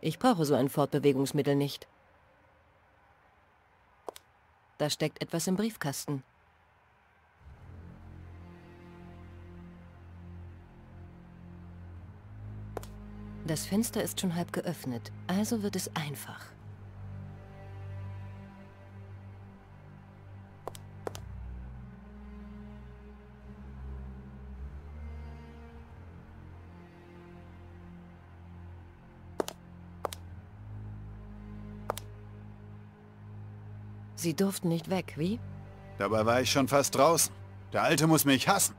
Ich brauche so ein Fortbewegungsmittel nicht. Da steckt etwas im Briefkasten. Das Fenster ist schon halb geöffnet, also wird es einfach. Sie durften nicht weg, wie? Dabei war ich schon fast draußen. Der Alte muss mich hassen.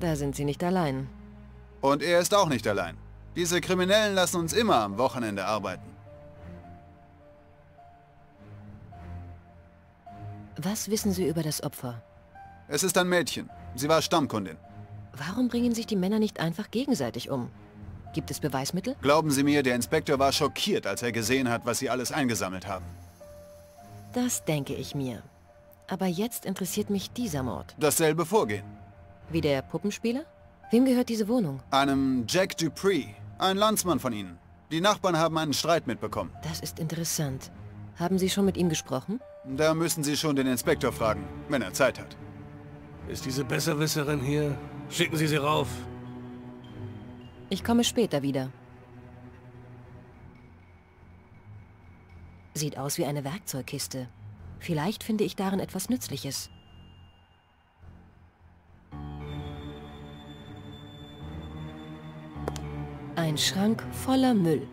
Da sind Sie nicht allein. Und er ist auch nicht allein. Diese Kriminellen lassen uns immer am Wochenende arbeiten. Was wissen Sie über das Opfer? Es ist ein Mädchen. Sie war Stammkundin. Warum bringen sich die Männer nicht einfach gegenseitig um? Gibt es Beweismittel? Glauben Sie mir, der Inspektor war schockiert, als er gesehen hat, was Sie alles eingesammelt haben. Das denke ich mir. Aber jetzt interessiert mich dieser Mord. Dasselbe Vorgehen. Wie der Puppenspieler? Wem gehört diese Wohnung? Einem Jack Dupree, ein Landsmann von Ihnen. Die Nachbarn haben einen Streit mitbekommen. Das ist interessant. Haben Sie schon mit ihm gesprochen? Da müssen Sie schon den Inspektor fragen, wenn er Zeit hat. Ist diese Besserwisserin hier? Schicken Sie sie rauf. Ich komme später wieder. Sieht aus wie eine Werkzeugkiste. Vielleicht finde ich darin etwas Nützliches. Ein Schrank voller Müll.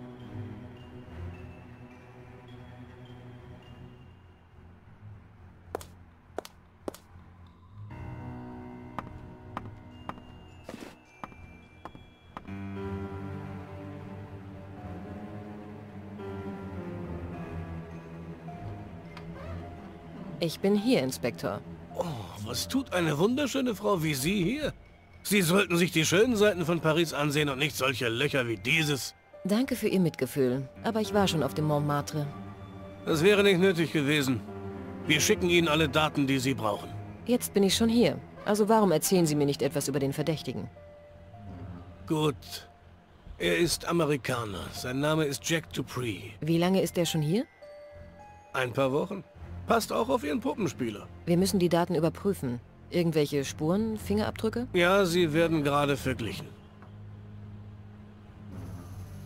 Ich bin hier, Inspektor. Oh, was tut eine wunderschöne Frau wie Sie hier? Sie sollten sich die schönen Seiten von Paris ansehen und nicht solche Löcher wie dieses. Danke für Ihr Mitgefühl, aber ich war schon auf dem Montmartre. Das wäre nicht nötig gewesen. Wir schicken Ihnen alle Daten, die Sie brauchen. Jetzt bin ich schon hier. Also warum erzählen Sie mir nicht etwas über den Verdächtigen? Gut. Er ist Amerikaner. Sein Name ist Jack Dupree. Wie lange ist er schon hier? Ein paar Wochen. Passt auch auf Ihren Puppenspieler. Wir müssen die Daten überprüfen. Irgendwelche Spuren, Fingerabdrücke? Ja, sie werden gerade verglichen.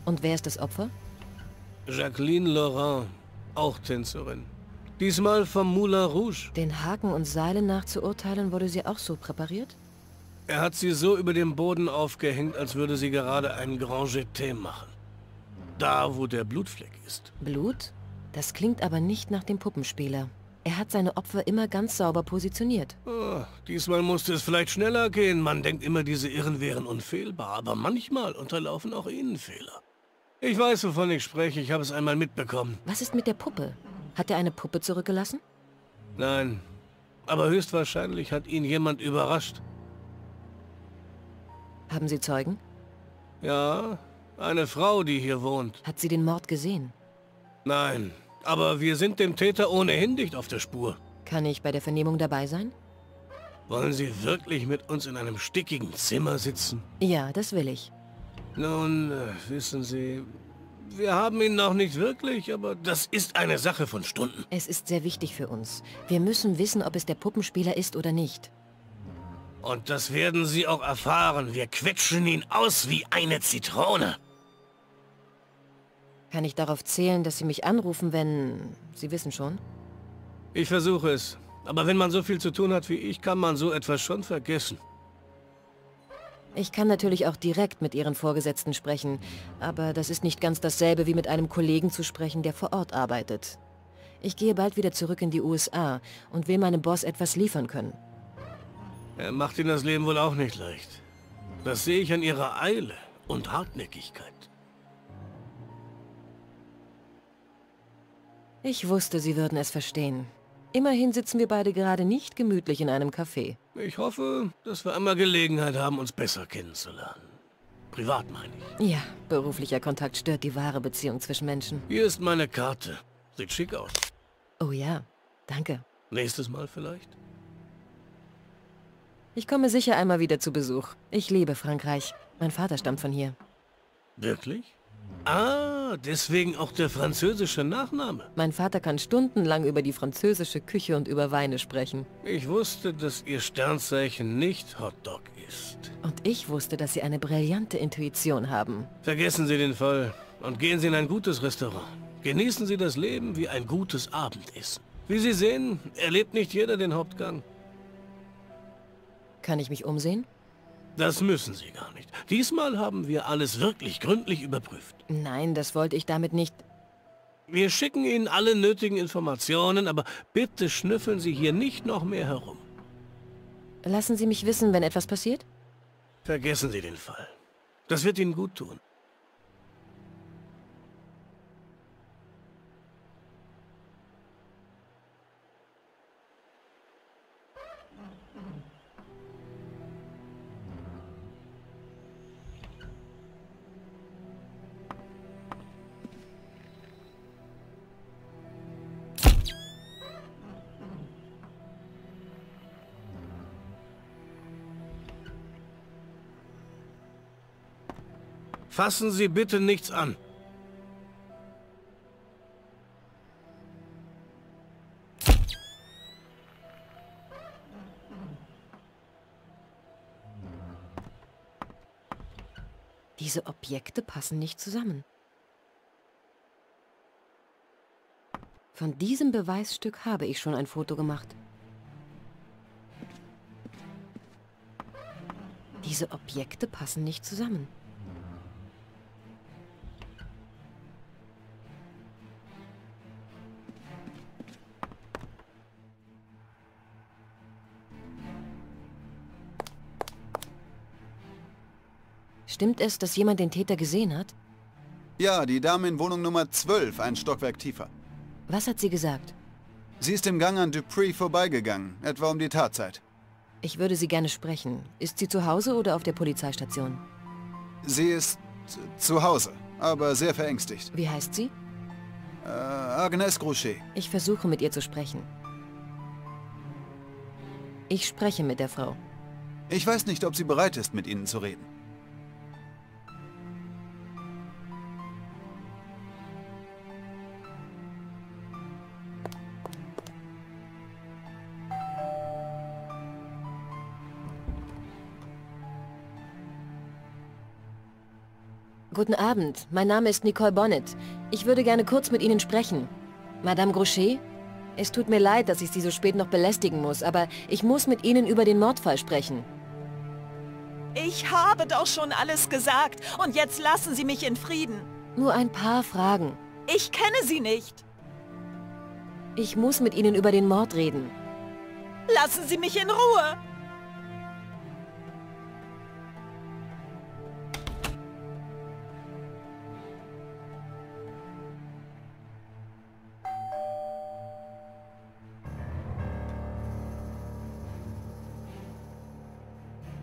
Und wer ist das Opfer? Jacqueline Laurent, auch Tänzerin. Diesmal vom Moulin Rouge. Den Haken und Seilen nachzuurteilen, wurde sie auch so präpariert? Er hat sie so über dem Boden aufgehängt, als würde sie gerade ein Grand Jeté machen. Da, wo der Blutfleck ist. Blut? Das klingt aber nicht nach dem Puppenspieler. Er hat seine Opfer immer ganz sauber positioniert. Oh, diesmal musste es vielleicht schneller gehen. Man denkt immer, diese Irren wären unfehlbar, aber manchmal unterlaufen auch ihnen Fehler. Ich weiß, wovon ich spreche. Ich habe es einmal mitbekommen. Was ist mit der Puppe? Hat er eine Puppe zurückgelassen? Nein, aber höchstwahrscheinlich hat ihn jemand überrascht. Haben Sie Zeugen? Ja, eine Frau, die hier wohnt. Hat sie den Mord gesehen? Nein, aber wir sind dem Täter ohnehin dicht auf der Spur. Kann ich bei der Vernehmung dabei sein? Wollen Sie wirklich mit uns in einem stickigen Zimmer sitzen? Ja, das will ich. Nun, äh, wissen Sie, wir haben ihn noch nicht wirklich, aber das ist eine Sache von Stunden. Es ist sehr wichtig für uns. Wir müssen wissen, ob es der Puppenspieler ist oder nicht. Und das werden Sie auch erfahren. Wir quetschen ihn aus wie eine Zitrone. Kann ich darauf zählen, dass Sie mich anrufen, wenn... Sie wissen schon? Ich versuche es. Aber wenn man so viel zu tun hat wie ich, kann man so etwas schon vergessen. Ich kann natürlich auch direkt mit Ihren Vorgesetzten sprechen, aber das ist nicht ganz dasselbe wie mit einem Kollegen zu sprechen, der vor Ort arbeitet. Ich gehe bald wieder zurück in die USA und will meinem Boss etwas liefern können. Er macht Ihnen das Leben wohl auch nicht leicht. Das sehe ich an Ihrer Eile und Hartnäckigkeit. Ich wusste, Sie würden es verstehen. Immerhin sitzen wir beide gerade nicht gemütlich in einem Café. Ich hoffe, dass wir einmal Gelegenheit haben, uns besser kennenzulernen. Privat meine ich. Ja, beruflicher Kontakt stört die wahre Beziehung zwischen Menschen. Hier ist meine Karte. Sieht schick aus. Oh ja, danke. Nächstes Mal vielleicht? Ich komme sicher einmal wieder zu Besuch. Ich liebe Frankreich. Mein Vater stammt von hier. Wirklich? Ah, Ja, deswegen auch der französische Nachname. Mein Vater kann stundenlang über die französische Küche und über Weine sprechen. Ich wusste, dass Ihr Sternzeichen nicht Hotdog ist. Und ich wusste, dass Sie eine brillante Intuition haben. Vergessen Sie den Fall und gehen Sie in ein gutes Restaurant. Genießen Sie das Leben wie ein gutes Abendessen. Wie Sie sehen, erlebt nicht jeder den Hauptgang. Kann ich mich umsehen? Das müssen Sie gar nicht. Diesmal haben wir alles wirklich gründlich überprüft. Nein, das wollte ich damit nicht... Wir schicken Ihnen alle nötigen Informationen, aber bitte schnüffeln Sie hier nicht noch mehr herum. Lassen Sie mich wissen, wenn etwas passiert? Vergessen Sie den Fall. Das wird Ihnen gut tun. Fassen Sie bitte nichts an. Diese Objekte passen nicht zusammen. Von diesem Beweisstück habe ich schon ein Foto gemacht. Diese Objekte passen nicht zusammen. Stimmt es, dass jemand den Täter gesehen hat? Ja, die Dame in Wohnung Nummer 12, ein Stockwerk tiefer. Was hat sie gesagt? Sie ist im Gang an Dupree vorbeigegangen, etwa um die Tatzeit. Ich würde sie gerne sprechen. Ist sie zu Hause oder auf der Polizeistation? Sie ist zu Hause, aber sehr verängstigt. Wie heißt sie? Äh, Agnes Grouchet. Ich versuche mit ihr zu sprechen. Ich spreche mit der Frau. Ich weiß nicht, ob sie bereit ist, mit Ihnen zu reden. Guten Abend, mein Name ist Nicole Bonnet. Ich würde gerne kurz mit Ihnen sprechen. Madame Grochet? Es tut mir leid, dass ich Sie so spät noch belästigen muss, aber ich muss mit Ihnen über den Mordfall sprechen. Ich habe doch schon alles gesagt und jetzt lassen Sie mich in Frieden. Nur ein paar Fragen. Ich kenne Sie nicht. Ich muss mit Ihnen über den Mord reden. Lassen Sie mich in Ruhe.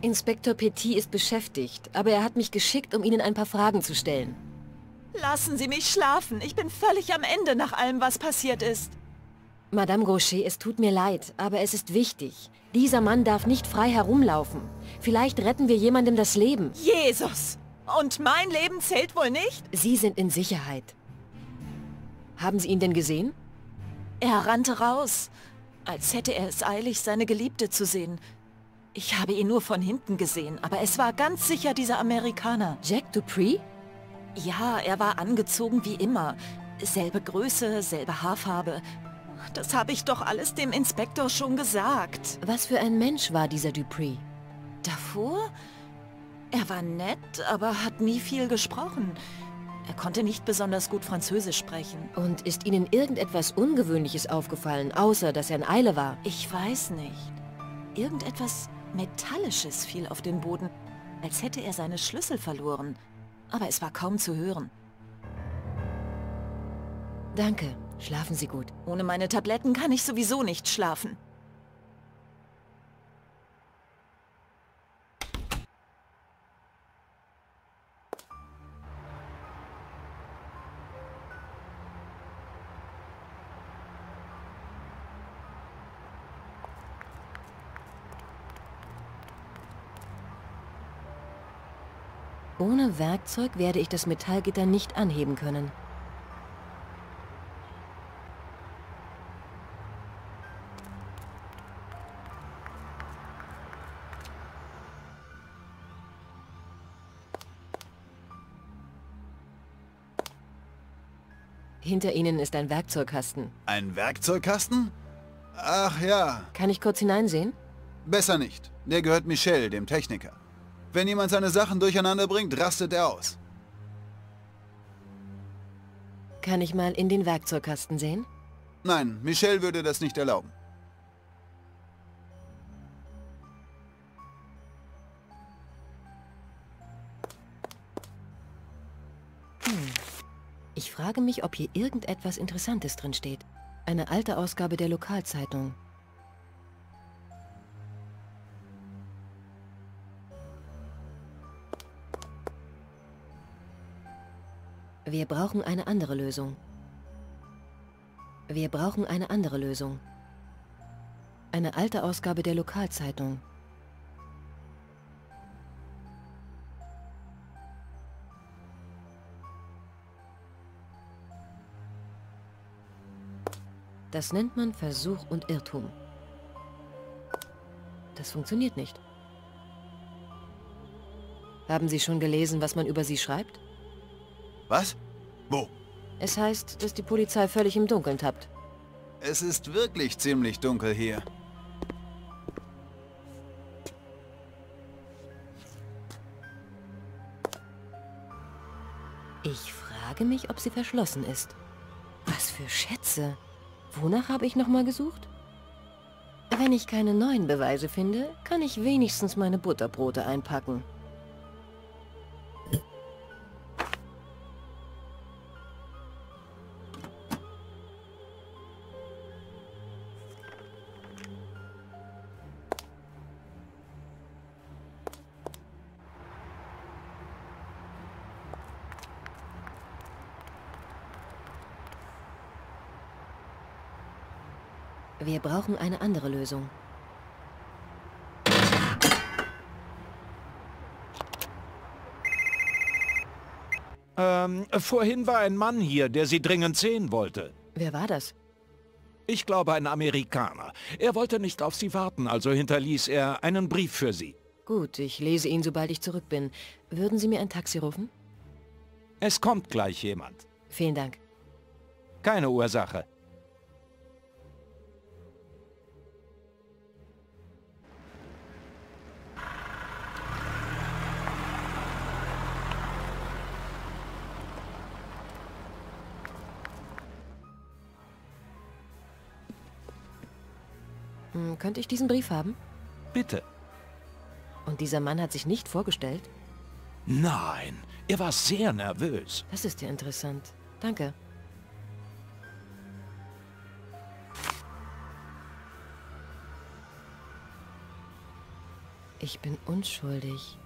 Inspektor Petit ist beschäftigt, aber er hat mich geschickt, um Ihnen ein paar Fragen zu stellen. Lassen Sie mich schlafen. Ich bin völlig am Ende nach allem, was passiert ist. Madame Gaucher, es tut mir leid, aber es ist wichtig. Dieser Mann darf nicht frei herumlaufen. Vielleicht retten wir jemandem das Leben. Jesus! Und mein Leben zählt wohl nicht? Sie sind in Sicherheit. Haben Sie ihn denn gesehen? Er rannte raus, als hätte er es eilig, seine Geliebte zu sehen. Ich habe ihn nur von hinten gesehen, aber es war ganz sicher dieser Amerikaner. Jack Dupree? Ja, er war angezogen wie immer. Selbe Größe, selbe Haarfarbe. Das habe ich doch alles dem Inspektor schon gesagt. Was für ein Mensch war dieser Dupree? Davor? Er war nett, aber hat nie viel gesprochen. Er konnte nicht besonders gut Französisch sprechen. Und ist Ihnen irgendetwas Ungewöhnliches aufgefallen, außer dass er in Eile war? Ich weiß nicht. Irgendetwas Metallisches fiel auf den Boden, als hätte er seine Schlüssel verloren. Aber es war kaum zu hören. Danke. Schlafen Sie gut. Ohne meine Tabletten kann ich sowieso nicht schlafen. Ohne Werkzeug werde ich das Metallgitter nicht anheben können. Hinter Ihnen ist ein Werkzeugkasten. Ein Werkzeugkasten? Ach ja, Kann ich kurz hineinsehen? besser nicht. Der gehört Michel, dem Techniker. Wenn jemand seine Sachen durcheinander bringt, rastet er aus. Kann ich mal in den Werkzeugkasten sehen? Nein, Michel würde das nicht erlauben. Ich frage mich, ob hier irgendetwas Interessantes drin steht. Eine alte Ausgabe der Lokalzeitung. Wir brauchen eine andere Lösung. Wir brauchen eine andere Lösung. Eine alte Ausgabe der Lokalzeitung. Das nennt man Versuch und Irrtum. Das funktioniert nicht. Haben Sie schon gelesen, was man über Sie schreibt? Was? Wo? Es heißt, dass die Polizei völlig im Dunkeln tappt. Es ist wirklich ziemlich dunkel hier. Ich frage mich, ob sie verschlossen ist. Was für Schätze. Wonach habe ich nochmal gesucht? Wenn ich keine neuen Beweise finde, kann ich wenigstens meine Butterbrote einpacken. Brauchen eine andere Lösung. Ähm, vorhin war ein Mann hier, der Sie dringend sehen wollte. Wer war das? Ich glaube, ein Amerikaner. Er wollte nicht auf Sie warten, also hinterließ er einen Brief für Sie. Gut, ich lese ihn, sobald ich zurück bin. Würden Sie mir ein Taxi rufen? Es kommt gleich jemand. Vielen Dank. Keine Ursache. Hm, könnte ich diesen Brief haben? Bitte. Und dieser Mann hat sich nicht vorgestellt? Nein, er war sehr nervös. Das ist ja interessant. Danke. Ich bin unschuldig.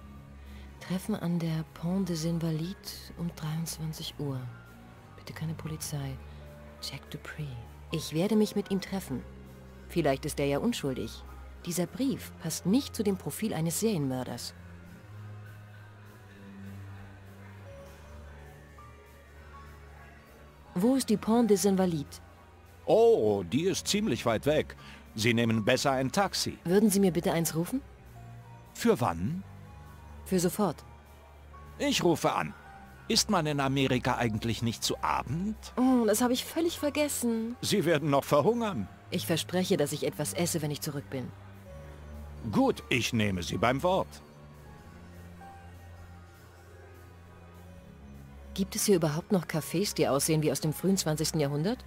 Treffen an der Pont des Invalides um 23 Uhr. Bitte keine Polizei. Jack Dupree. Ich werde mich mit ihm treffen. Vielleicht ist er ja unschuldig. Dieser Brief passt nicht zu dem Profil eines Serienmörders. Wo ist die Pont des Invalides? Oh, die ist ziemlich weit weg. Sie nehmen besser ein Taxi. Würden Sie mir bitte eins rufen? Für wann? Für sofort. Ich rufe an. Ist man in Amerika eigentlich nicht zu Abend? Oh, das habe ich völlig vergessen. Sie werden noch verhungern. Ich verspreche, dass ich etwas esse, wenn ich zurück bin. Gut, ich nehme Sie beim Wort. Gibt es hier überhaupt noch Cafés, die aussehen wie aus dem frühen 20. Jahrhundert?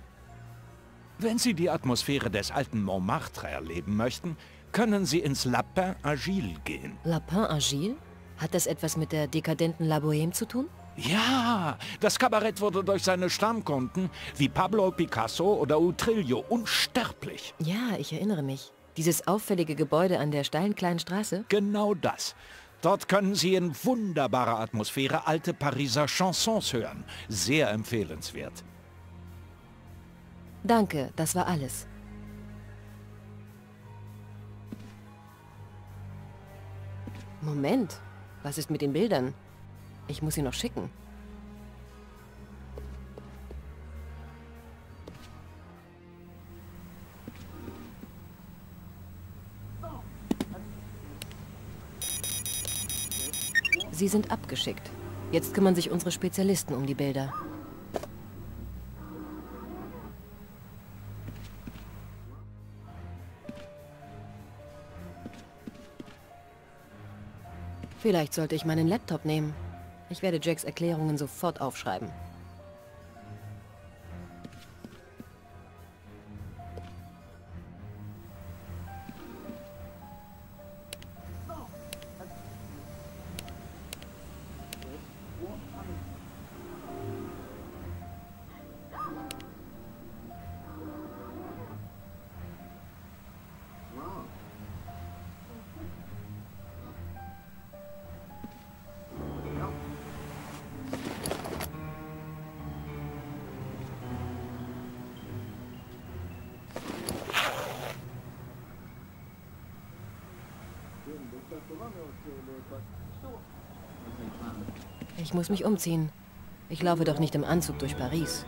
Wenn Sie die Atmosphäre des alten Montmartre erleben möchten, können Sie ins Lapin Agile gehen. Lapin Agile? Hat das etwas mit der dekadenten La Bohème zu tun? Ja, das Kabarett wurde durch seine Stammkunden wie Pablo Picasso oder Utrillo unsterblich. Ja, ich erinnere mich. Dieses auffällige Gebäude an der steilen kleinen Straße? Genau das. Dort können Sie in wunderbarer Atmosphäre alte Pariser Chansons hören. Sehr empfehlenswert. Danke, das war alles. Moment, was ist mit den Bildern? Ich muss sie noch schicken. Sie sind abgeschickt. Jetzt kümmern sich unsere Spezialisten um die Bilder. Vielleicht sollte ich meinen Laptop nehmen. Ich werde Jacks Erklärungen sofort aufschreiben. Ich muss mich umziehen. Ich laufe doch nicht im Anzug durch Paris.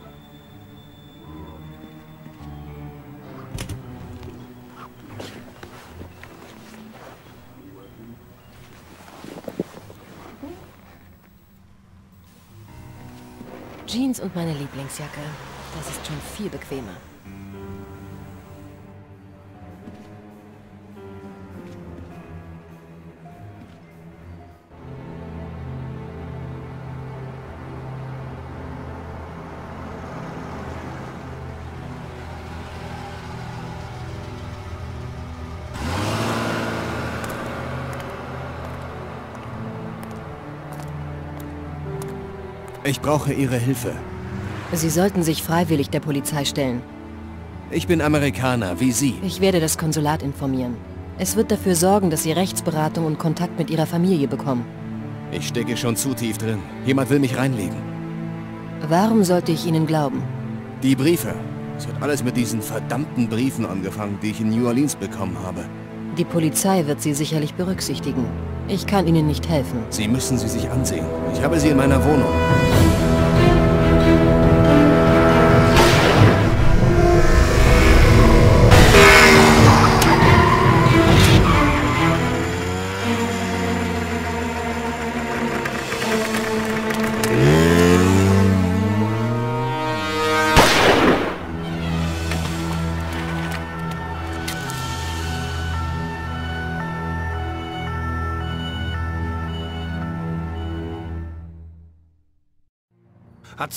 Jeans und meine Lieblingsjacke. Das ist schon viel bequemer. Ich brauche Ihre Hilfe. Sie sollten sich freiwillig der Polizei stellen. Ich bin Amerikaner, wie Sie. Ich werde das Konsulat informieren. Es wird dafür sorgen, dass Sie Rechtsberatung und Kontakt mit Ihrer Familie bekommen. Ich stecke schon zu tief drin. Jemand will mich reinlegen. Warum sollte ich Ihnen glauben? Die Briefe. Es hat alles mit diesen verdammten Briefen angefangen, die ich in New Orleans bekommen habe. Die Polizei wird Sie sicherlich berücksichtigen. Ich kann Ihnen nicht helfen. Sie müssen sie sich ansehen. Ich habe sie in meiner Wohnung.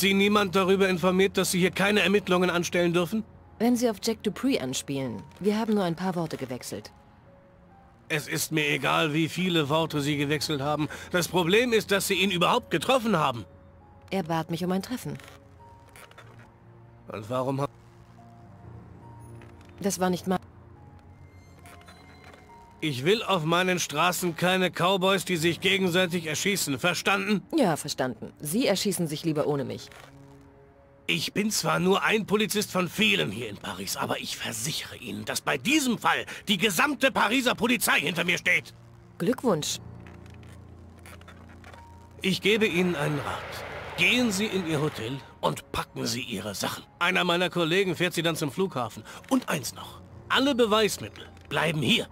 Sie niemand darüber informiert, dass Sie hier keine Ermittlungen anstellen dürfen? Wenn Sie auf Jack Dupree anspielen, wir haben nur ein paar Worte gewechselt. Es ist mir egal, wie viele Worte Sie gewechselt haben. Das Problem ist, dass Sie ihn überhaupt getroffen haben. Er bat mich um ein Treffen. Und warum haben... Das war nicht mal... Ich will auf meinen Straßen keine Cowboys, die sich gegenseitig erschießen. Verstanden? Ja, verstanden. Sie erschießen sich lieber ohne mich. Ich bin zwar nur ein Polizist von vielen hier in Paris, aber ich versichere Ihnen, dass bei diesem Fall die gesamte Pariser Polizei hinter mir steht. Glückwunsch. Ich gebe Ihnen einen Rat. Gehen Sie in Ihr Hotel und packen Sie Ihre Sachen. Einer meiner Kollegen fährt Sie dann zum Flughafen. Und eins noch. Alle Beweismittel bleiben hier.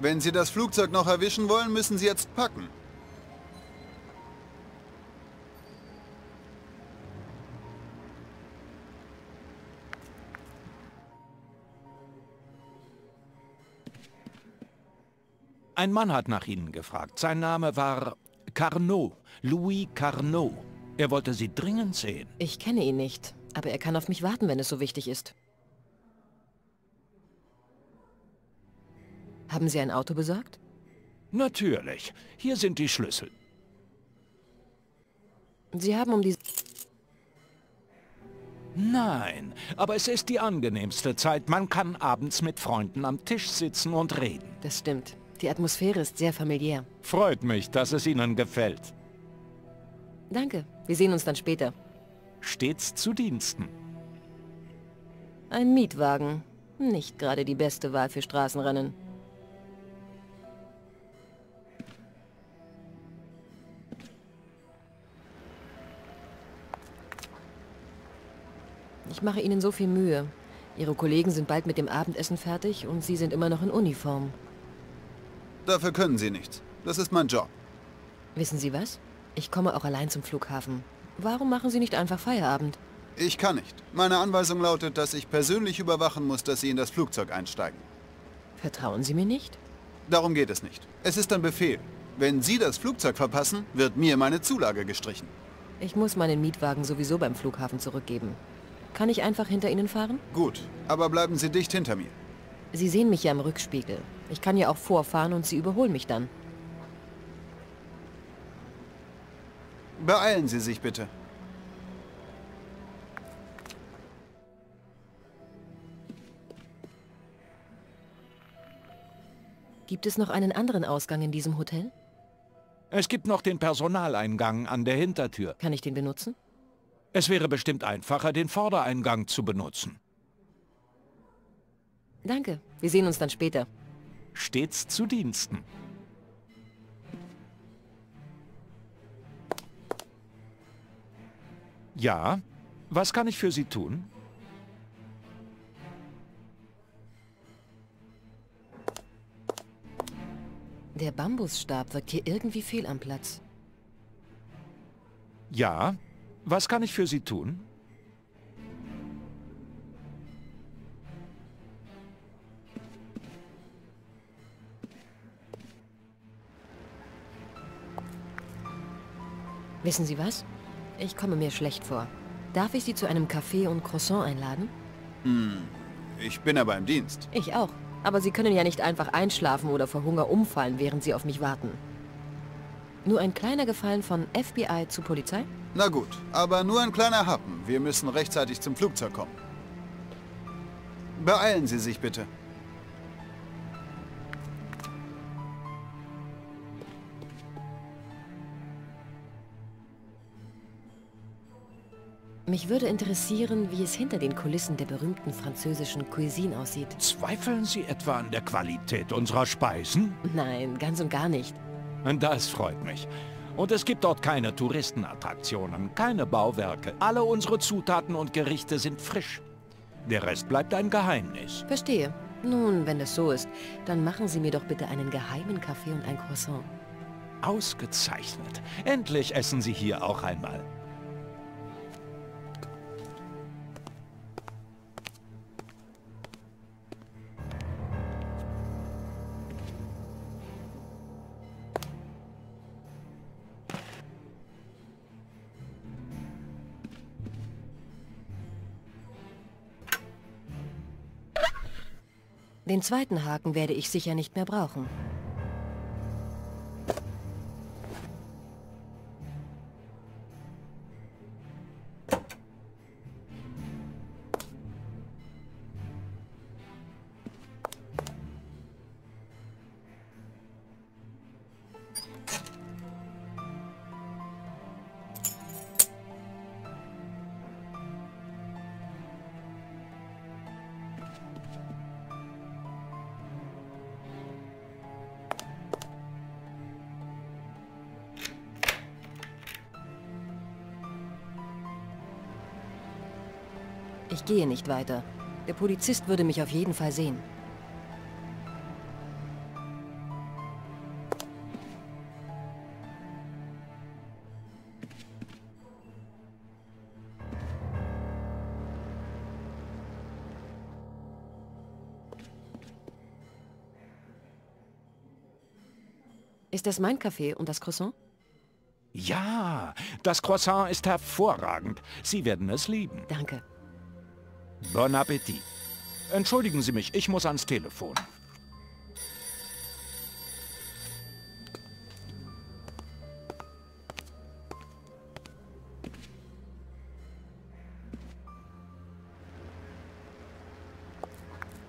Wenn Sie das Flugzeug noch erwischen wollen, müssen Sie jetzt packen. Ein Mann hat nach Ihnen gefragt. Sein Name war Carnot, Louis Carnot. Er wollte Sie dringend sehen. Ich kenne ihn nicht, aber er kann auf mich warten, wenn es so wichtig ist. Haben Sie ein Auto besorgt? Natürlich. Hier sind die Schlüssel. Sie haben um die... Nein, aber es ist die angenehmste Zeit. Man kann abends mit Freunden am Tisch sitzen und reden. Das stimmt. Die Atmosphäre ist sehr familiär. Freut mich, dass es Ihnen gefällt. Danke. Wir sehen uns dann später. Stets zu Diensten. Ein Mietwagen. Nicht gerade die beste Wahl für Straßenrennen. Ich mache Ihnen so viel Mühe. Ihre Kollegen sind bald mit dem Abendessen fertig und Sie sind immer noch in Uniform. Dafür können Sie nichts. Das ist mein Job. Wissen Sie was? Ich komme auch allein zum Flughafen. Warum machen Sie nicht einfach Feierabend? Ich kann nicht. Meine Anweisung lautet, dass ich persönlich überwachen muss, dass Sie in das Flugzeug einsteigen. Vertrauen Sie mir nicht? Darum geht es nicht. Es ist ein Befehl. Wenn Sie das Flugzeug verpassen, wird mir meine Zulage gestrichen. Ich muss meinen Mietwagen sowieso beim Flughafen zurückgeben. Kann ich einfach hinter Ihnen fahren? Gut, aber bleiben Sie dicht hinter mir. Sie sehen mich ja im Rückspiegel. Ich kann ja auch vorfahren und Sie überholen mich dann. Beeilen Sie sich bitte. Gibt es noch einen anderen Ausgang in diesem Hotel? Es gibt noch den Personaleingang an der Hintertür. Kann ich den benutzen? Es wäre bestimmt einfacher, den Vordereingang zu benutzen. Danke. Wir sehen uns dann später. Stets zu Diensten. Ja, was kann ich für Sie tun? Der Bambusstab wirkt hier irgendwie fehl am Platz. Ja, was kann ich für Sie tun? Wissen Sie was? Ich komme mir schlecht vor. Darf ich Sie zu einem Kaffee und Croissant einladen? Ich bin aber im Dienst. Ich auch. Aber Sie können ja nicht einfach einschlafen oder vor Hunger umfallen, während Sie auf mich warten. Nur ein kleiner Gefallen von FBI zu Polizei? Na gut, aber nur ein kleiner Happen. Wir müssen rechtzeitig zum Flugzeug kommen. Beeilen Sie sich bitte. Mich würde interessieren, wie es hinter den Kulissen der berühmten französischen Cuisine aussieht. Zweifeln Sie etwa an der Qualität unserer Speisen? Nein, ganz und gar nicht. Das freut mich. Und es gibt dort keine Touristenattraktionen, keine Bauwerke. Alle unsere Zutaten und Gerichte sind frisch. Der Rest bleibt ein Geheimnis. Verstehe. Nun, wenn es so ist, dann machen Sie mir doch bitte einen geheimen Kaffee und ein Croissant. Ausgezeichnet. Endlich essen Sie hier auch einmal. Den zweiten Haken werde ich sicher nicht mehr brauchen. Ich gehe nicht weiter. Der Polizist würde mich auf jeden Fall sehen. Ist das mein Kaffee und das Croissant? Ja, das Croissant ist hervorragend. Sie werden es lieben. Danke. Bon Appetit. Entschuldigen Sie mich, ich muss ans Telefon.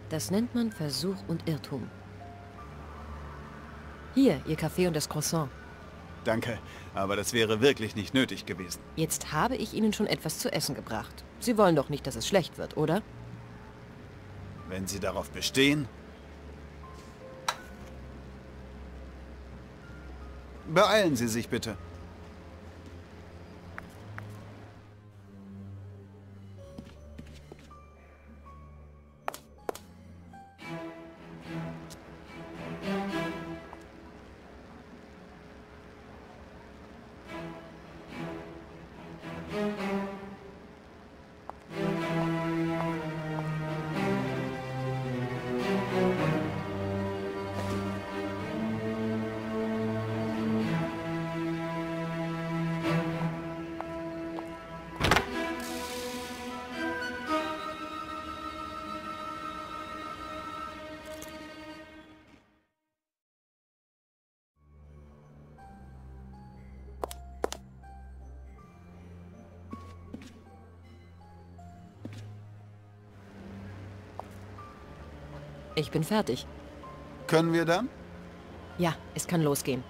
Das nennt man Versuch und Irrtum. Hier, Ihr Kaffee und das Croissant. Danke, aber das wäre wirklich nicht nötig gewesen. Jetzt habe ich Ihnen schon etwas zu essen gebracht. Sie wollen doch nicht, dass es schlecht wird, oder? Wenn Sie darauf bestehen. Beeilen Sie sich bitte. Ich bin fertig. Können wir dann? Ja, es kann losgehen.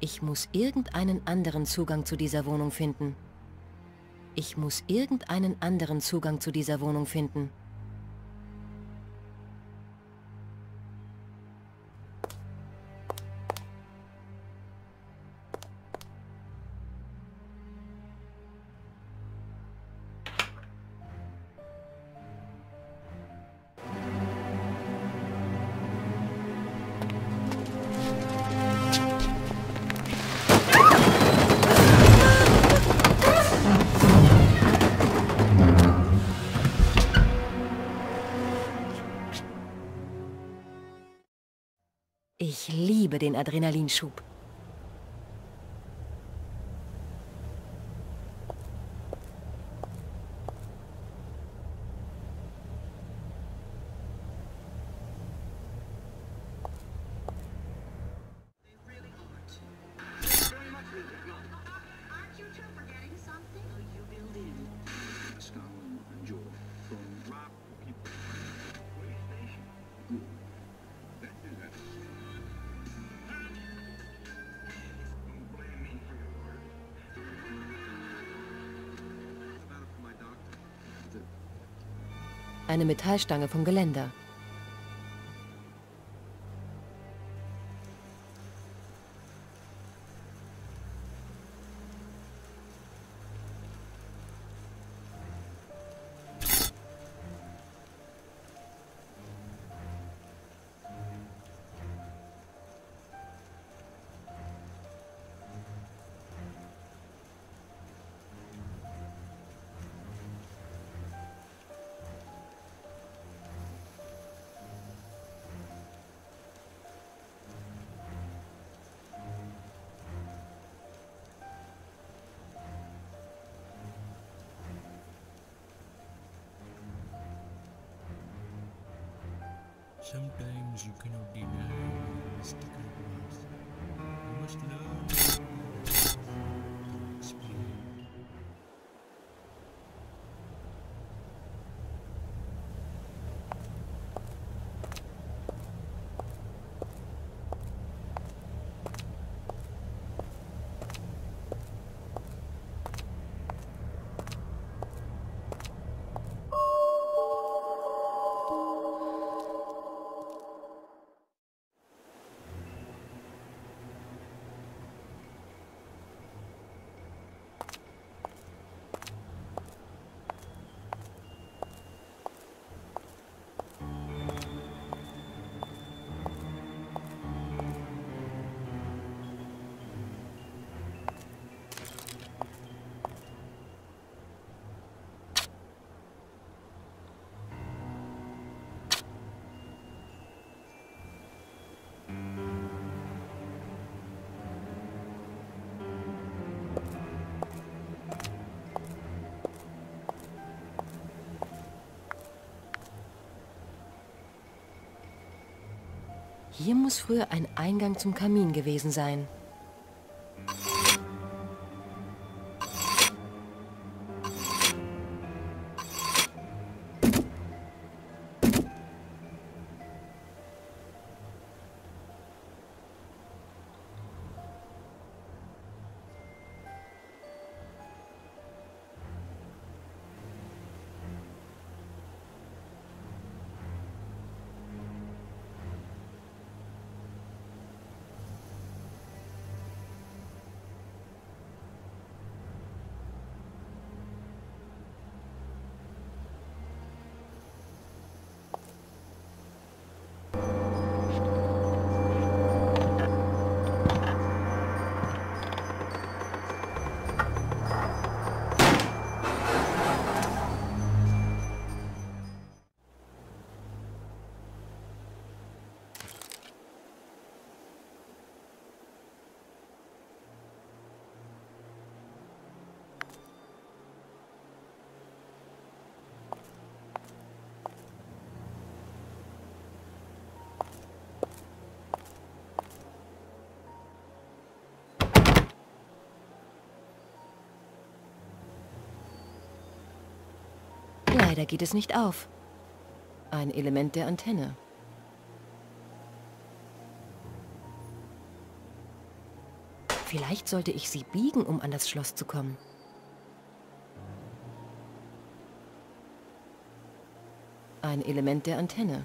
Ich muss irgendeinen anderen Zugang zu dieser Wohnung finden. Ich muss irgendeinen anderen Zugang zu dieser Wohnung finden. Adrenalinschub. Eine Metallstange vom Geländer. Sometimes you cannot deny mystical path. You must learn Hier muss früher ein Eingang zum Kamin gewesen sein. Leider geht es nicht auf. Ein Element der Antenne. Vielleicht sollte ich sie biegen, um an das Schloss zu kommen. Ein Element der Antenne.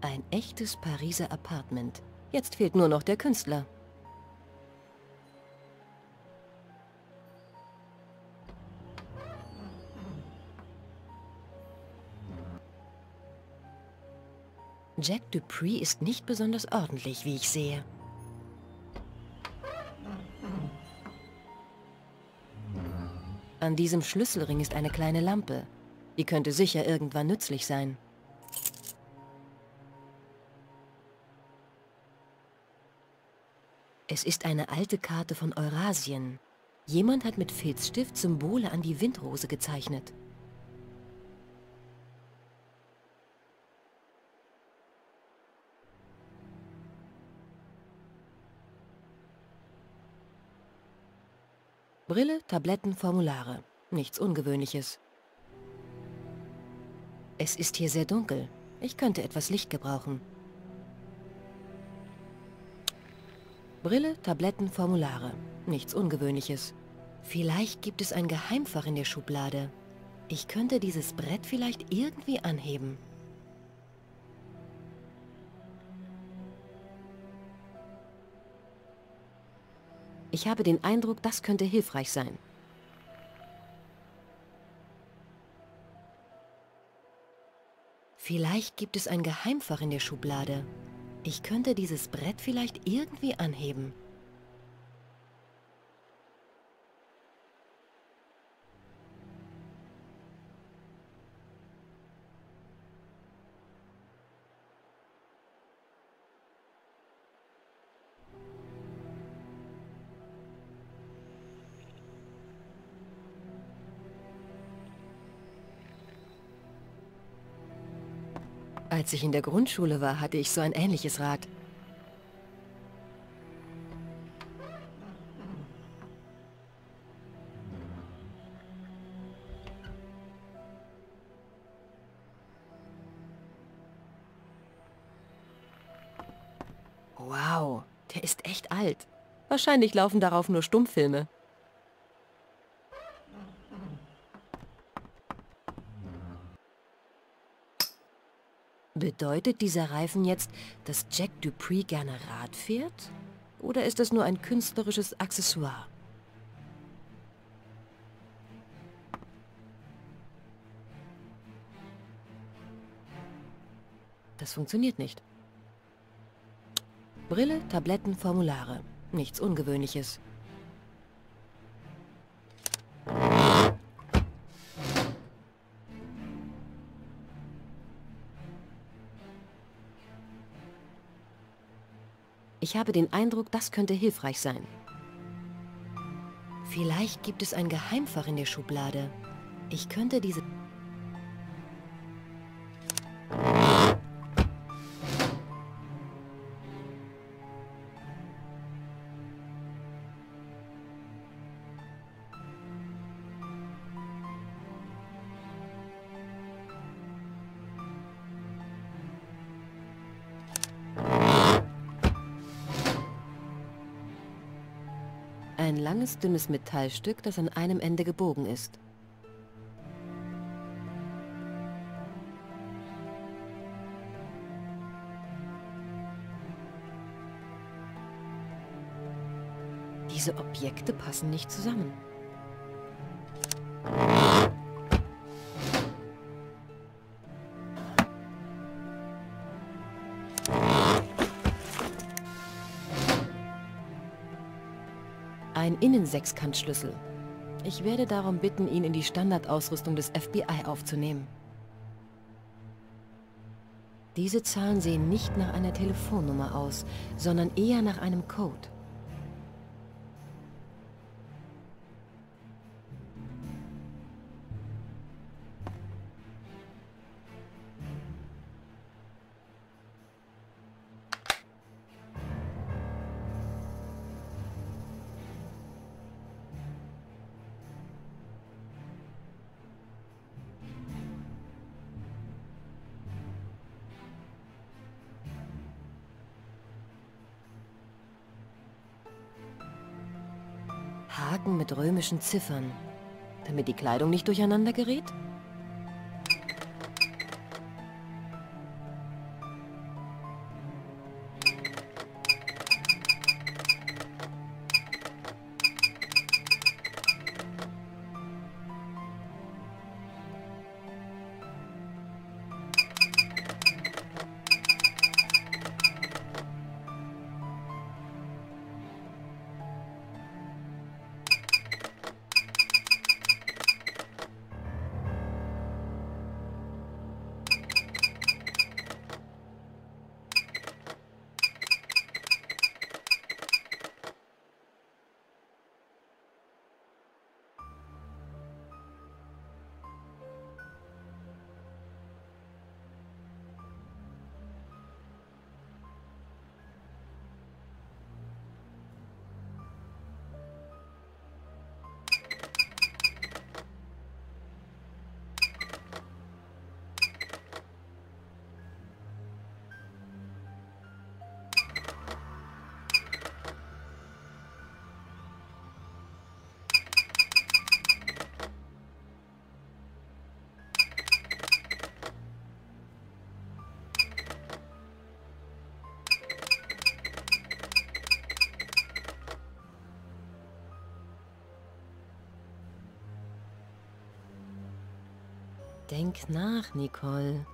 Ein echtes Pariser Apartment. Jetzt fehlt nur noch der Künstler. Jack Dupree ist nicht besonders ordentlich, wie ich sehe. An diesem Schlüsselring ist eine kleine Lampe. Die könnte sicher irgendwann nützlich sein. Es ist eine alte Karte von Eurasien. Jemand hat mit Filzstift Symbole an die Windrose gezeichnet. Brille, Tabletten, Formulare. Nichts Ungewöhnliches. Es ist hier sehr dunkel. Ich könnte etwas Licht gebrauchen. Brille, Tabletten, Formulare. Nichts Ungewöhnliches. Vielleicht gibt es ein Geheimfach in der Schublade. Ich könnte dieses Brett vielleicht irgendwie anheben. Ich habe den Eindruck, das könnte hilfreich sein. Vielleicht gibt es ein Geheimfach in der Schublade. Ich könnte dieses Brett vielleicht irgendwie anheben. Als ich in der Grundschule war, hatte ich so ein ähnliches Rad. Wow, der ist echt alt. Wahrscheinlich laufen darauf nur Stummfilme. Bedeutet dieser Reifen jetzt, dass Jack Dupree gerne Rad fährt? Oder ist das nur ein künstlerisches Accessoire? Das funktioniert nicht. Brille, Tabletten, Formulare. Nichts Ungewöhnliches. Ich habe den Eindruck, das könnte hilfreich sein. Vielleicht gibt es ein Geheimfach in der Schublade. Ich könnte diese... Ein langes, dünnes Metallstück, das an einem Ende gebogen ist. Diese Objekte passen nicht zusammen. Ein Innensechskantschlüssel. Ich werde darum bitten, ihn in die Standardausrüstung des FBI aufzunehmen. Diese Zahlen sehen nicht nach einer Telefonnummer aus, sondern eher nach einem Code. Römischen Ziffern. Damit die Kleidung nicht durcheinander gerät? Denk nach, Nicole.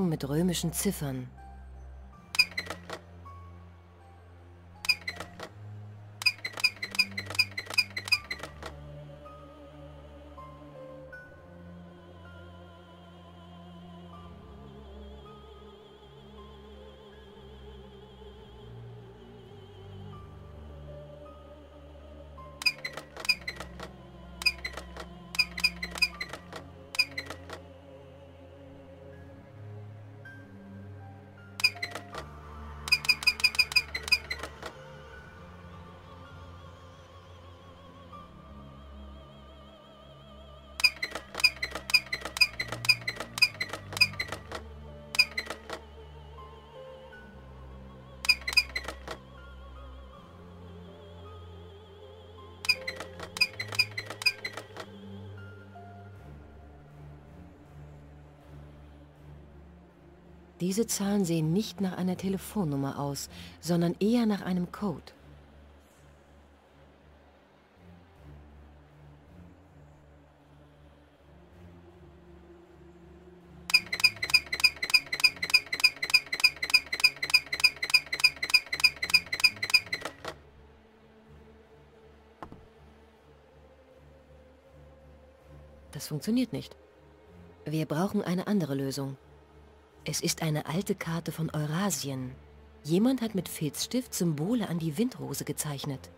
Haken mit römischen Ziffern. Diese Zahlen sehen nicht nach einer Telefonnummer aus, sondern eher nach einem Code. Das funktioniert nicht. Wir brauchen eine andere Lösung. Es ist eine alte Karte von Eurasien. Jemand hat mit Filzstift Symbole an die Windrose gezeichnet.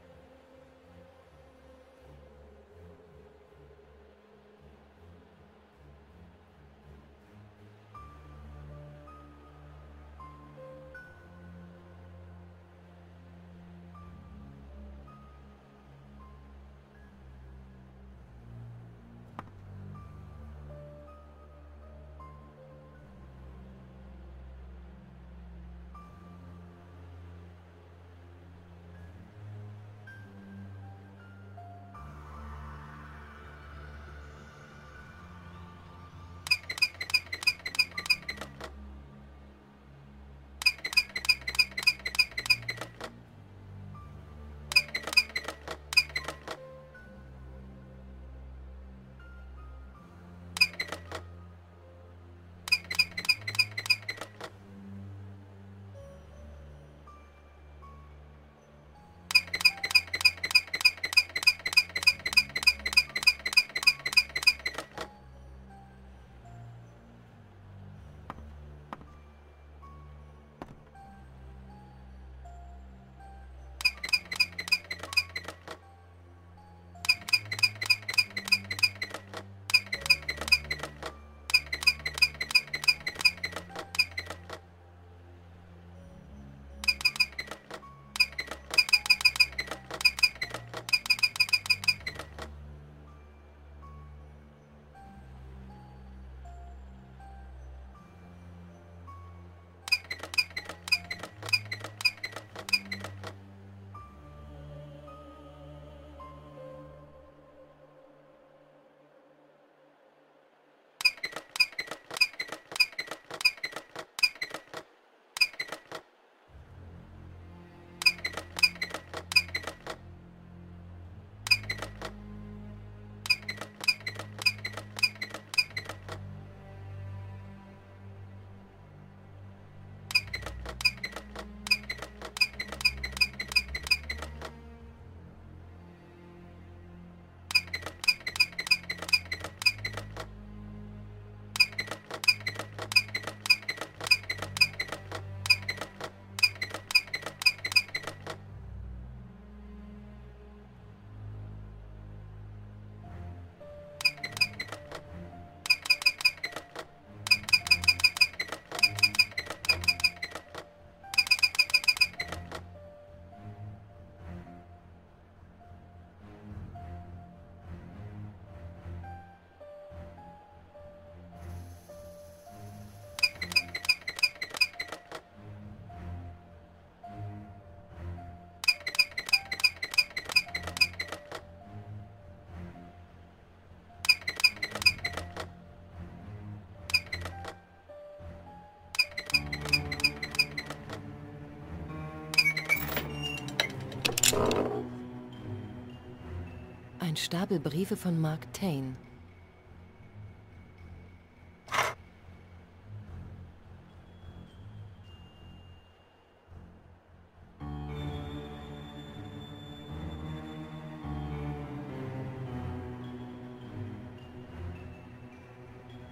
Ein Stapel Briefe von Mark Tane.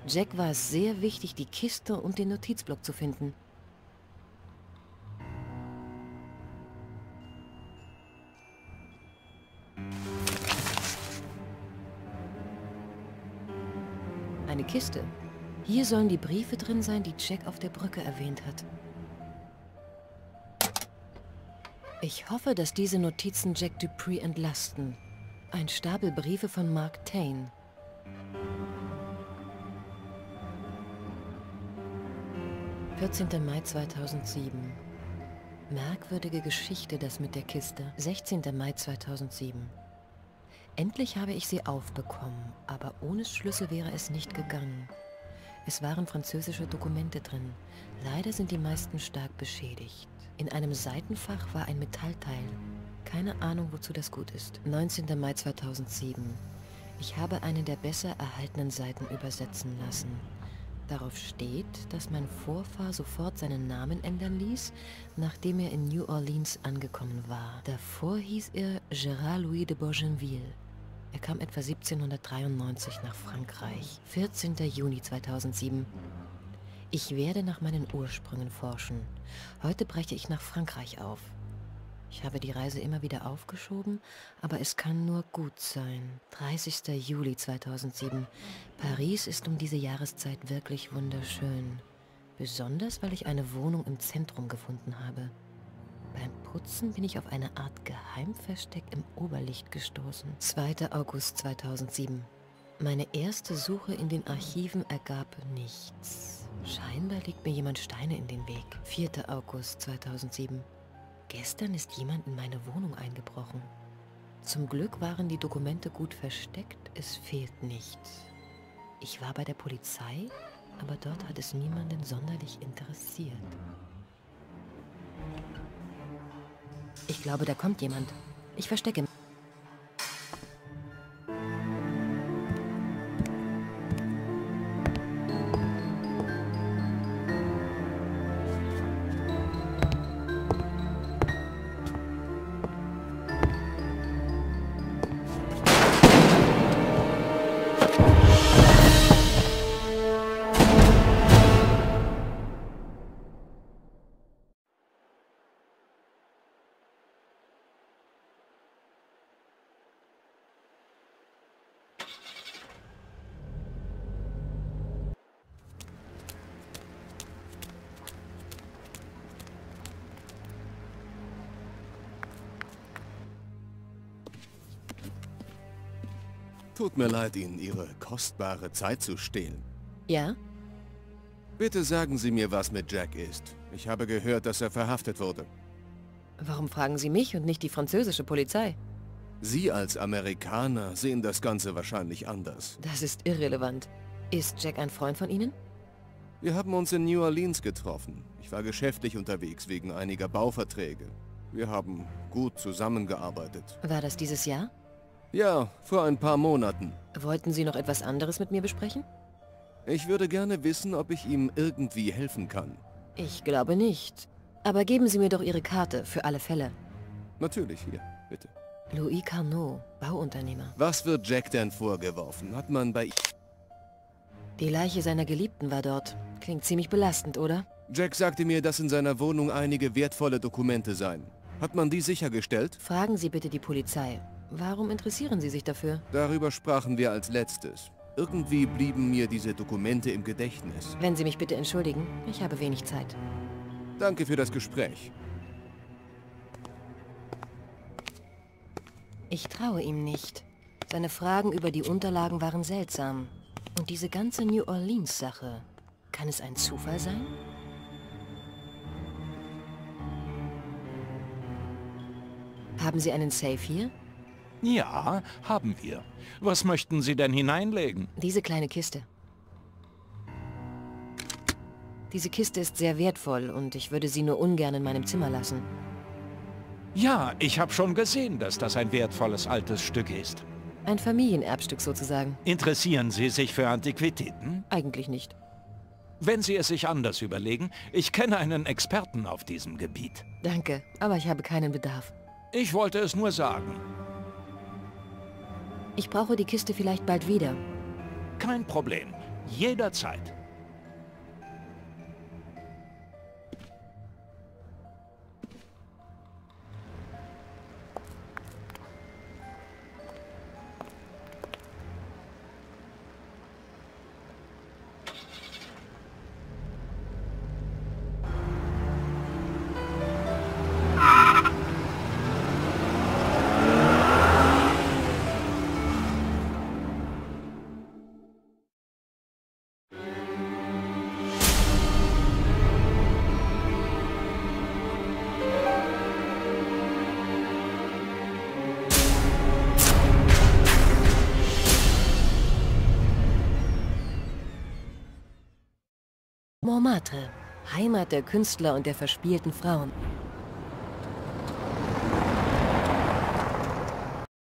Jack war es sehr wichtig, die Kiste und den Notizblock zu finden. Kiste. Hier sollen die Briefe drin sein, die Jack auf der Brücke erwähnt hat. Ich hoffe, dass diese Notizen Jack Dupree entlasten. Ein Stapel Briefe von Mark Tane. »14. Mai 2007. Merkwürdige Geschichte, das mit der Kiste. 16. Mai 2007. Endlich habe ich sie aufbekommen, aber ohne Schlüssel wäre es nicht gegangen. Es waren französische Dokumente drin. Leider sind die meisten stark beschädigt. In einem Seitenfach war ein Metallteil. Keine Ahnung, wozu das gut ist. 19. Mai 2007. Ich habe einen der besser erhaltenen Seiten übersetzen lassen. Darauf steht, dass mein Vorfahr sofort seinen Namen ändern ließ, nachdem er in New Orleans angekommen war. Davor hieß er Gérard Louis de Bourgenville. Er kam etwa 1793 nach Frankreich. 14. Juni 2007. Ich werde nach meinen Ursprüngen forschen. Heute breche ich nach Frankreich auf. Ich habe die Reise immer wieder aufgeschoben, aber es kann nur gut sein. 30. Juli 2007. Paris ist um diese Jahreszeit wirklich wunderschön. Besonders, weil ich eine Wohnung im Zentrum gefunden habe. Beim Putzen bin ich auf eine Art Geheimversteck im Oberlicht gestoßen. 2. August 2007. Meine erste Suche in den Archiven ergab nichts. Scheinbar legt mir jemand Steine in den Weg. 4. August 2007. Gestern ist jemand in meine Wohnung eingebrochen. Zum Glück waren die Dokumente gut versteckt, es fehlt nichts. Ich war bei der Polizei, aber dort hat es niemanden sonderlich interessiert. Ich glaube, da kommt jemand. Ich verstecke mich. Tut mir leid, Ihnen Ihre kostbare Zeit zu stehlen. Ja? Bitte sagen Sie mir, was mit Jack ist. Ich habe gehört, dass er verhaftet wurde. Warum fragen Sie mich und nicht die französische Polizei? Sie als Amerikaner sehen das Ganze wahrscheinlich anders. Das ist irrelevant. Ist Jack ein Freund von Ihnen? Wir haben uns in New Orleans getroffen. Ich war geschäftlich unterwegs wegen einiger Bauverträge. Wir haben gut zusammengearbeitet. War das dieses Jahr? Ja, vor ein paar Monaten. Wollten Sie noch etwas anderes mit mir besprechen? Ich würde gerne wissen, ob ich ihm irgendwie helfen kann. Ich glaube nicht. Aber geben Sie mir doch Ihre Karte, für alle Fälle. Natürlich, hier, bitte. Louis Carnot, Bauunternehmer. Was wird Jack denn vorgeworfen? Hat man bei... Die Leiche seiner Geliebten war dort. Klingt ziemlich belastend, oder? Jack sagte mir, dass in seiner Wohnung einige wertvolle Dokumente seien. Hat man die sichergestellt? Fragen Sie bitte die Polizei. Warum interessieren Sie sich dafür? Darüber sprachen wir als letztes. Irgendwie blieben mir diese Dokumente im Gedächtnis. Wenn Sie mich bitte entschuldigen, ich habe wenig Zeit. Danke für das Gespräch. Ich traue ihm nicht. Seine Fragen über die Unterlagen waren seltsam. Und diese ganze New Orleans-Sache, kann es ein Zufall sein? Haben Sie einen Safe hier? Ja, haben wir. Was möchten Sie denn hineinlegen? Diese kleine Kiste. Diese Kiste ist sehr wertvoll und ich würde sie nur ungern in meinem Zimmer lassen. Ja, ich habe schon gesehen, dass das ein wertvolles altes Stück ist. Ein Familienerbstück sozusagen. Interessieren Sie sich für Antiquitäten? Eigentlich nicht. Wenn Sie es sich anders überlegen, ich kenne einen Experten auf diesem Gebiet. Danke, aber ich habe keinen Bedarf. Ich wollte es nur sagen. Ich brauche die Kiste vielleicht bald wieder. Kein Problem. Jederzeit. Montmartre, Heimat der Künstler und der verspielten Frauen.